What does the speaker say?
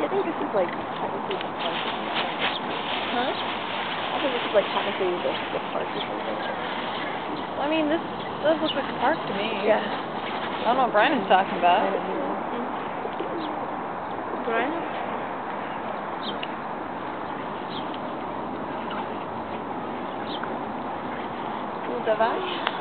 See, I think this is like technically the park. Huh? I think this is like technically the, the park or something. Well, I mean, this does look like a park to me. Yeah. I don't know what Brandon's talking about. Brian? Cool, давай.